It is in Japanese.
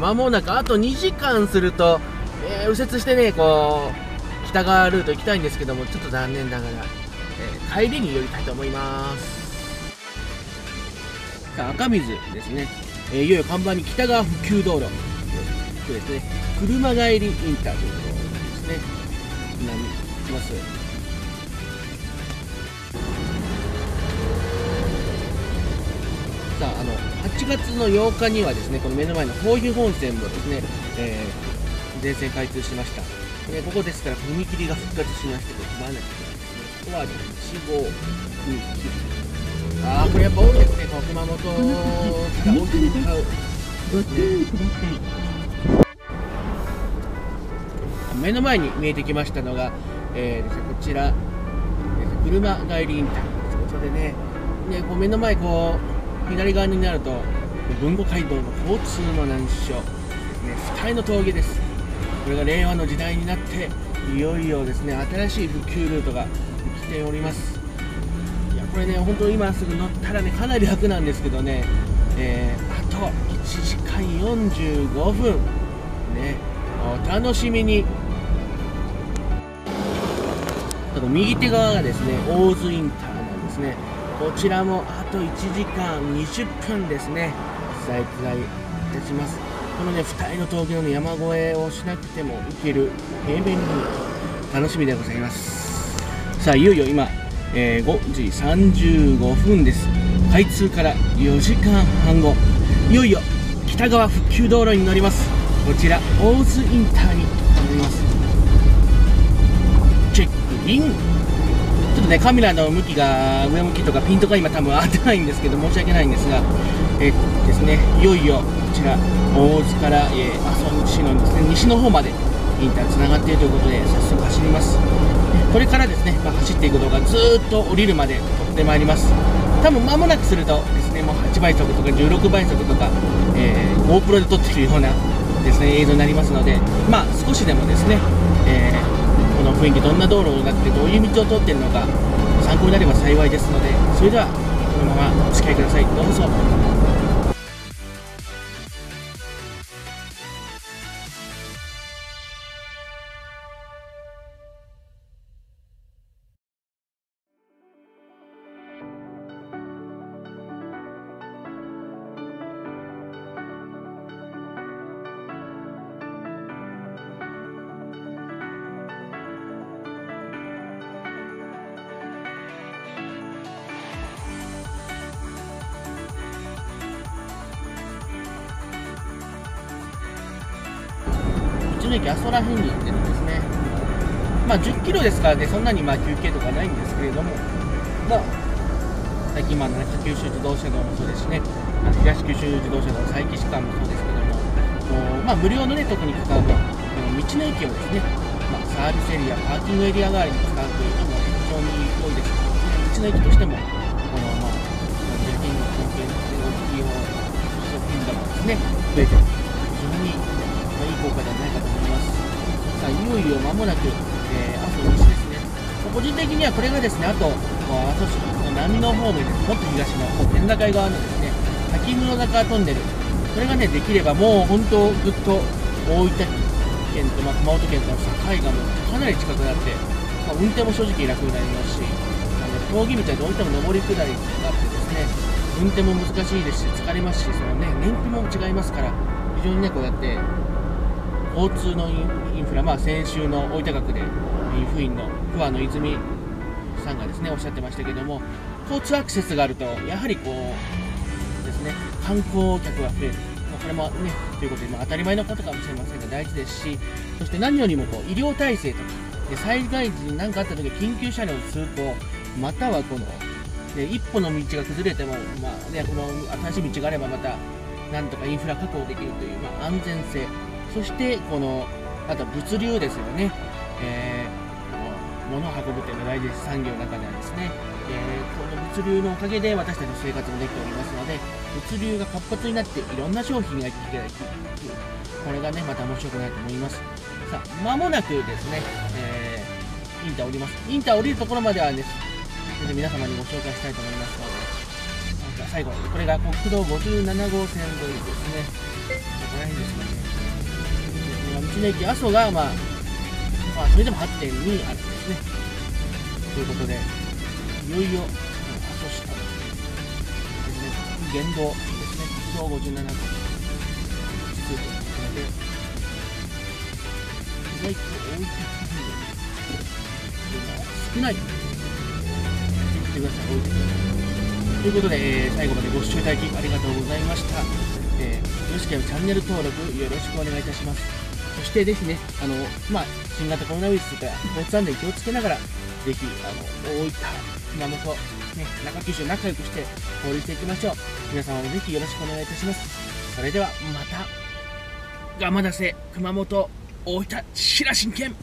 えー、間もなくあと2時間すると、えー、右折してねこう北側ルート行きたいんですけどもちょっと残念ながら、えー、帰りに寄りたいと思います。さあ赤水ですね、えー、いよいよ看板に北側普及道路そうですね。車帰りインターというところですね。今行きます。さああの8月の8日にはですねこの目の前の宝湯本線もですね、えー、全線開通しました、えー、ここですから踏切が復活しましてこれ踏まなきゃいけないですねここは1号踏切ああこれやっぱ多いですねこの熊本。から大きに向かうご注意ください。目の前に見えてきましたのが、えーですね、こちら車帰りインターここでねねこう目の前こう左側になると豊後街道の交通の難所。ね二重の峠です。これが令和の時代になっていよいよですね新しい普及ルートが来ております。いやこれね本当今すぐ乗ったらねかなり楽なんですけどね、えー、あと1時間45分。ねお楽しみに。右手側がですね大津インターなんですね。こちらもと1時間20分ですね。再開いたします。このね2人の峠の、山越えをしなくても行ける平面に楽しみでございます。さあいよいよ今、えー、5時35分です。開通から4時間半後。いよいよ北側復旧道路に乗ります。こちら大津インターに乗ります。チェックイン。ちょっとねカメラの向きが上向きとかピントが今多分合ってないんですけど申し訳ないんですがえー、ですねいよいよこちら大津から、えー、阿蘇市のですね西の方までインターつながっているということで早速走ります。これからですね、まあ、走っていく動画ずっと降りるまで撮ってまいります。多分間もなくするとですねもう8倍速とか16倍速とか、えー、GoPro で撮ってるようなですね映像になりますのでまあ少しでもですね、えーこの雰囲気どんな道路になってどういう道を通っているのか参考になれば幸いですのでそれではこのままお付き合いください。どうぞ。の駅阿蘇ら辺に行ってるんですね。まあ10キロですからねそんなにまあ休憩とかないんですけれども。まあ最近まあ中九州自動車道もそうですしね。東九州自動車道佐伯市間もそうですけども。まあ無料のね特に使う道の駅をですね、まあ、サービスエリアパーキングエリア代わりに使うというのも非常に多いです道の駅としてもこのまあ税金の関係の大きい金額ですね増えて非常に効果ではないかと思いますさあいよいよ間もなく、えー、阿蘇西ですね個人的にはこれがですねあと阿蘇市の波の方面ですもっと東の県境側のですね滝室坂トンネルこれがねできればもう本当ずっと大分県と、まあ、熊本県との境がもうかなり近くなって、まあ、運転も正直楽になりますしあの峠道はどうしても上り下りがあってですね運転も難しいですし疲れますしそのね燃費も違いますから非常にねこうやって交通のインフラ、まあ、先週の大分学でインフインの桑野泉さんがですねおっしゃってましたけども交通アクセスがあるとやはりこうですね観光客が増える、まあ、これもねということで、まあ、当たり前のことかもしれませんが大事ですしそして何よりもこう医療体制とか災害時に何かあった時緊急車両通行またはこので一歩の道が崩れても、まあね、この新しい道があればまたなんとかインフラ確保できるという、まあ、安全性。そしてこのあと物流ですよね、えー、物を運ぶというのが大事です。産業の中ではですね、えー、この物流のおかげで私たちの生活もできておりますので物流が活発になっていろんな商品が行き来ができこれがねまた面白くないと思います。さあ間もなくですね、えー、インター降ります。インター降りるところまではです。皆様にご紹介したいと思いますので最後これが国道57号線沿いですね。ここら辺ですね。道の駅阿蘇がまあ、まあ、それでも8.2あるんですねということでいよいよ阿蘇市からですね言動ですね国道57号地図ということで意外と大分少ない見てください大分ということで、えー、最後までご視聴いただきありがとうございました、えー、よろしければチャンネル登録よろしくお願いいたしますそしてぜひね、あの、まあ、新型コロナウイルスとか交通安全気をつけながら、ぜひ、あの、大分、熊本、ね、中九州仲良くして交流していきましょう。皆様もぜひよろしくお願いいたします。それでは、また、ガマ出せ、熊本、大分、白真剣